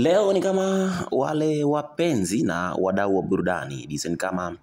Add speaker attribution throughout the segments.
Speaker 1: Leo ni kama wale wapenzi na wadau wa burudani. Ni kama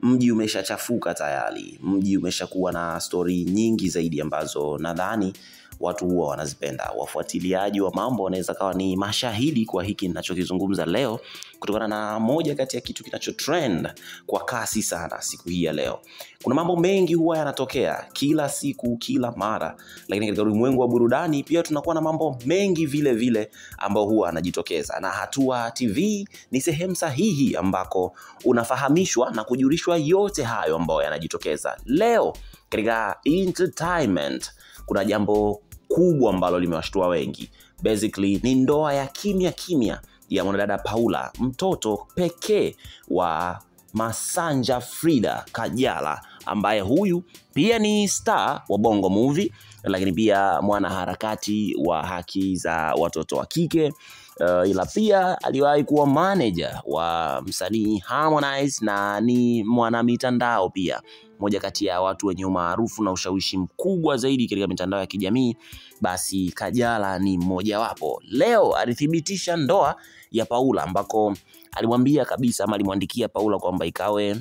Speaker 1: mji umeshachafuka tayari, mji umeshakuwa na stori nyingi zaidi ambazo nadhani watu huwa wanazipenda. Wafuatiliaji wa mambo wanaweza kawa ni mashahidi kwa hiki ninachokizungumza leo, kutokana na moja kati ya kitu kinachotrend kwa kasi sana siku hii ya leo. Kuna mambo mengi huwa yanatokea kila siku, kila mara, lakini katika ulimwengu wa burudani pia tunakuwa na mambo mengi vile vile ambao huwa yanajitokeza, na Hatua TV ni sehemu sahihi ambako unafahamishwa na kujulishwa yote hayo ambayo yanajitokeza. Leo katika entertainment kuna jambo kubwa ambalo limewashtua wengi. Basically ni ndoa ya kimya kimya ya mwanadada Paula, mtoto pekee wa Masanja Frida Kajala, ambaye huyu pia ni star wa Bongo Movie, lakini pia mwanaharakati wa haki za watoto wa kike. Uh, ila pia aliwahi kuwa manager wa msanii Harmonize na ni mwanamitandao pia, moja kati ya watu wenye umaarufu na ushawishi mkubwa zaidi katika mitandao ya kijamii. Basi Kajala ni mmojawapo. Leo alithibitisha ndoa ya Paula, ambako alimwambia kabisa ama alimwandikia Paula kwamba ikawe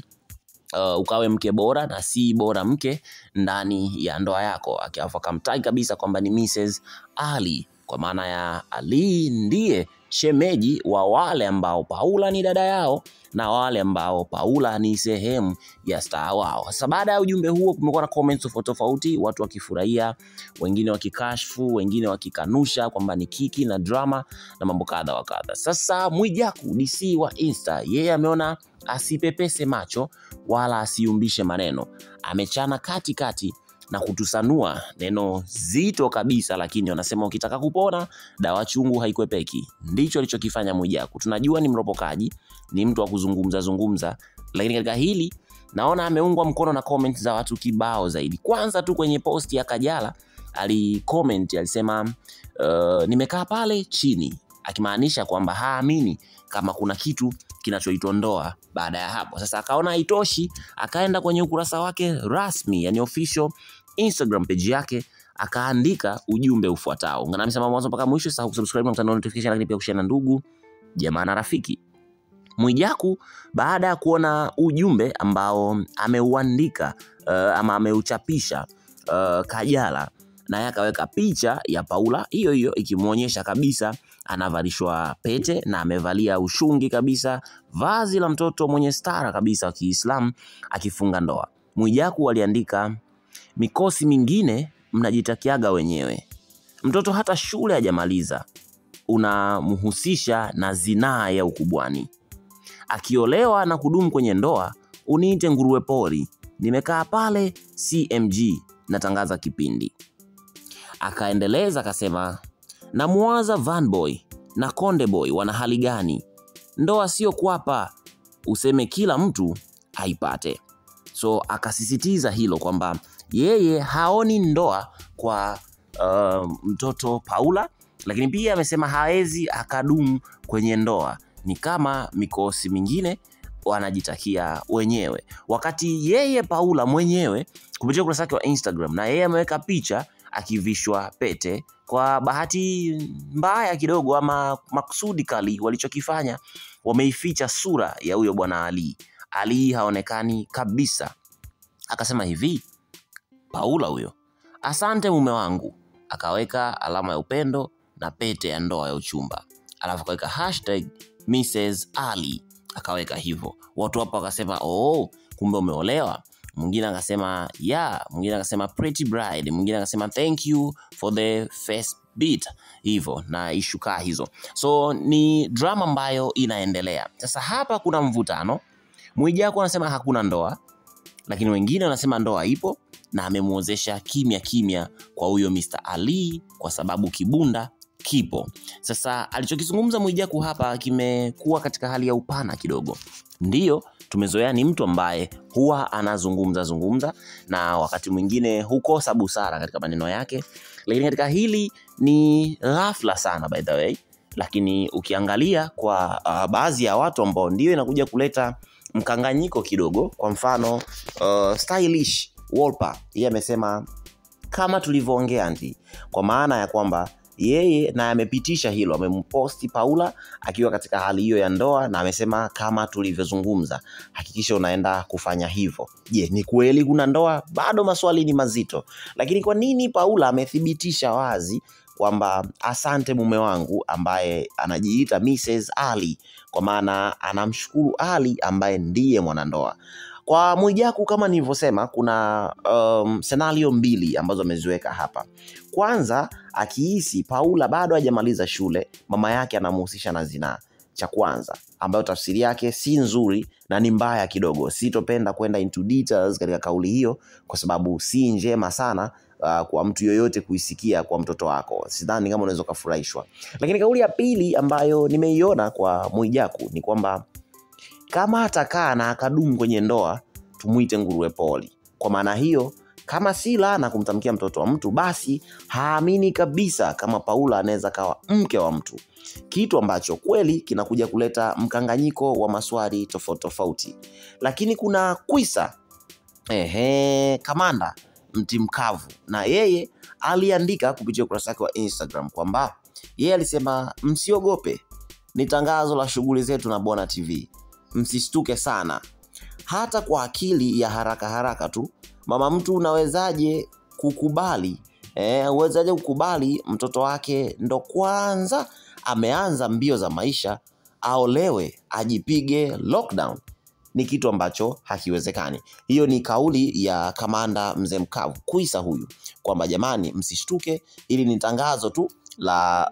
Speaker 1: uh, ukawe mke bora na si bora mke ndani ya ndoa yako, akiafu akamtagi kabisa kwamba ni Mrs. Ali kwa maana ya Ali ndiye shemeji wa wale ambao Paula ni dada yao na wale ambao Paula ni sehemu ya star wao. Sasa baada ya ujumbe huo, kumekuwa na comments tofauti tofauti, watu wakifurahia, wengine wakikashfu, wengine wakikanusha kwamba ni kiki na drama na mambo kadha wa kadha. Sasa Mwijaku DC wa Insta, yeye ameona asipepese macho wala asiumbishe maneno, amechana katikati na kutusanua neno zito kabisa, lakini wanasema ukitaka kupona dawa chungu haikwepeki. Ndicho alichokifanya Mwijaku. Tunajua ni mropokaji, ni mtu wa kuzungumza zungumza, lakini katika hili naona ameungwa mkono na comment za watu kibao zaidi. Kwanza tu kwenye post ya Kajala alicomment, alisema uh, nimekaa pale chini, akimaanisha kwamba haamini kama kuna kitu kinachoitwa ndoa baada ya hapo. Sasa akaona haitoshi, akaenda kwenye ukurasa wake rasmi, yani official Instagram page yake akaandika ujumbe ufuatao. Ungana nami sasa mwanzo mpaka mwisho, sahau kusubscribe na mtandao notification, lakini pia kushare na ndugu jamaa na rafiki. Mwijaku baada ya kuona ujumbe ambao ameuandika uh, ama ameuchapisha uh, Kajala naye akaweka picha ya Paula hiyo hiyo ikimwonyesha kabisa anavalishwa pete na amevalia ushungi kabisa, vazi la mtoto mwenye stara kabisa wa Kiislamu akifunga ndoa. Mwijaku aliandika, mikosi mingine mnajitakiaga wenyewe, mtoto hata shule hajamaliza unamhusisha na zinaa ya ukubwani. Akiolewa na kudumu kwenye ndoa uniite nguruwe pori, nimekaa pale CMG natangaza kipindi. Akaendeleza akasema, namwaza Vanboy na Konde Boy wana hali gani? Ndoa sio kwapa useme kila mtu aipate. So akasisitiza hilo kwamba yeye haoni ndoa kwa uh, mtoto Paula, lakini pia amesema hawezi akadumu kwenye ndoa, ni kama mikosi mingine wanajitakia wenyewe, wakati yeye Paula mwenyewe kupitia ukurasa wake wa Instagram na yeye ameweka picha akivishwa pete. Kwa bahati mbaya kidogo ama maksudi kali, walichokifanya wameificha sura ya huyo bwana Ali. Ali haonekani kabisa. Akasema hivi, Paula huyo, asante mume wangu, akaweka alama ya upendo na pete ya ndoa ya uchumba, alafu akaweka hashtag Mrs. Ali, akaweka hivyo. Watu hapo wakasema oh, kumbe umeolewa mwingine akasema yeah, mwingine akasema pretty bride, mwingine akasema thank you for the first beat, hivyo na ishukaa hizo. So ni drama ambayo inaendelea sasa. Hapa kuna mvutano. Mwijaku anasema hakuna ndoa, lakini wengine wanasema ndoa ipo na amemwozesha kimya kimya kwa huyo Mr. Ali kwa sababu kibunda kipo. Sasa alichokizungumza Mwijaku hapa kimekuwa katika hali ya upana kidogo. Ndiyo tumezoea ni mtu ambaye huwa anazungumza zungumza na wakati mwingine hukosa busara katika maneno yake, lakini katika hili ni ghafla sana by the way. Lakini ukiangalia kwa uh, baadhi ya watu ambao ndio inakuja kuleta mkanganyiko kidogo, kwa mfano uh, stylish yeye amesema kama tulivyoongea ndi, kwa maana ya kwamba yeye na amepitisha hilo, amemposti Paula akiwa katika hali hiyo ya ndoa, na amesema kama tulivyozungumza, hakikisha unaenda kufanya hivyo. Je, ni kweli kuna ndoa? Bado maswali ni mazito, lakini kwa nini Paula amethibitisha wazi kwamba asante mume wangu ambaye anajiita Mrs. Ali, kwa maana anamshukuru Ali ambaye ndiye mwanandoa. Kwa Mwijaku kama nilivyosema, kuna um, senario mbili ambazo ameziweka hapa. Kwanza, akihisi Paula bado hajamaliza shule, mama yake anamhusisha na zinaa, cha kwanza, ambayo tafsiri yake si nzuri na ni mbaya kidogo. Sitopenda kwenda into details katika kauli hiyo, kwa sababu si njema sana uh, kwa mtu yoyote kuisikia kwa mtoto wako. Sidhani kama unaweza ukafurahishwa. Lakini kauli ya pili ambayo nimeiona kwa Mwijaku ni kwamba kama atakaa na akadumu kwenye ndoa tumwite nguruwe poli. Kwa maana hiyo, kama si laana kumtamkia mtoto wa mtu, basi haamini kabisa kama Paula anaweza kawa mke wa mtu, kitu ambacho kweli kinakuja kuleta mkanganyiko wa maswali tofauti tofauti. Lakini kuna Kwisa. Ehe, kamanda mti mkavu, na yeye aliandika kupitia ukurasa wake wa Instagram kwamba yeye alisema msiogope, ni tangazo la shughuli zetu na Bona TV msistuke sana. Hata kwa akili ya haraka haraka tu, mama mtu unawezaje kukubali eh, uwezaje kukubali mtoto wake ndo kwanza ameanza mbio za maisha, aolewe ajipige lockdown? Ni kitu ambacho hakiwezekani. Hiyo ni kauli ya kamanda mzee mkavu kuisa huyu, kwamba jamani, msishtuke, ili ni tangazo tu la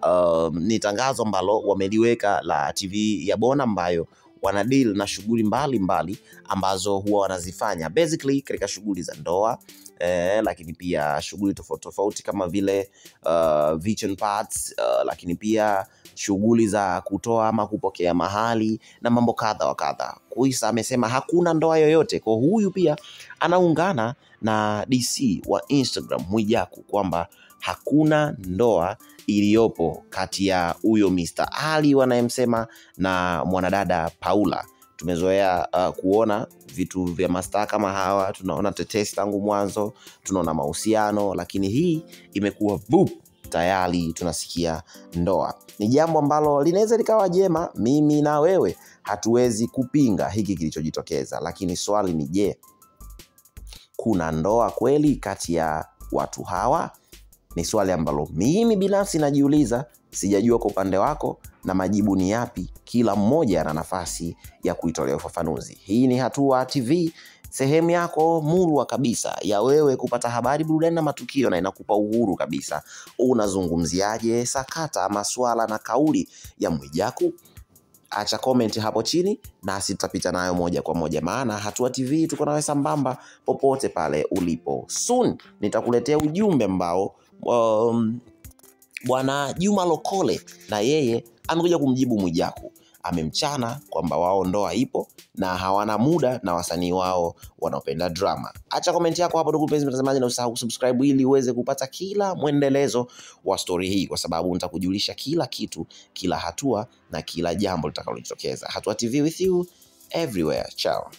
Speaker 1: uh, ni tangazo ambalo wameliweka la TV ya Bona ambayo wana deal na shughuli mbalimbali ambazo huwa wanazifanya basically katika shughuli za ndoa eh, lakini pia shughuli tofauti tofauti kama vile uh, vision parts uh, lakini pia shughuli za kutoa ama kupokea mahali na mambo kadha wa kadha. Kuisa amesema hakuna ndoa yoyote. Kwa huyu pia anaungana na DC wa Instagram Mwijaku kwamba hakuna ndoa iliyopo kati ya huyo Mr. Ali wanayemsema na mwanadada Paula. Tumezoea uh, kuona vitu vya mastaa kama hawa, tunaona tetesi tangu mwanzo, tunaona mahusiano, lakini hii imekuwa vup, tayari tunasikia ndoa. Ni jambo ambalo linaweza likawa jema, mimi na wewe hatuwezi kupinga hiki kilichojitokeza, lakini swali ni je, kuna ndoa kweli kati ya watu hawa? Ni swali ambalo mimi binafsi najiuliza, sijajua kwa upande wako na majibu ni yapi. Kila mmoja ana nafasi ya kuitolea ufafanuzi. Hii ni Hatua TV, sehemu yako murwa kabisa ya wewe kupata habari, burudani na matukio, na inakupa uhuru kabisa. Unazungumziaje sakata, maswala na kauli ya Mwijaku? Acha comment hapo chini nasi tutapita nayo moja kwa moja, maana Hatua TV tuko nawe sambamba popote pale ulipo. Soon nitakuletea ujumbe ambao um, Bwana Juma Lokole na yeye amekuja kumjibu Mwijaku, amemchana kwamba wao ndoa ipo na hawana muda na wasanii wao wanaopenda drama. Acha komenti yako hapo, ndugu mpenzi mtazamaji, na usahau kusubscribe ili uweze kupata kila mwendelezo wa stori hii, kwa sababu nitakujulisha kila kitu, kila hatua na kila jambo litakalojitokeza. Hatua TV with you everywhere. Ciao.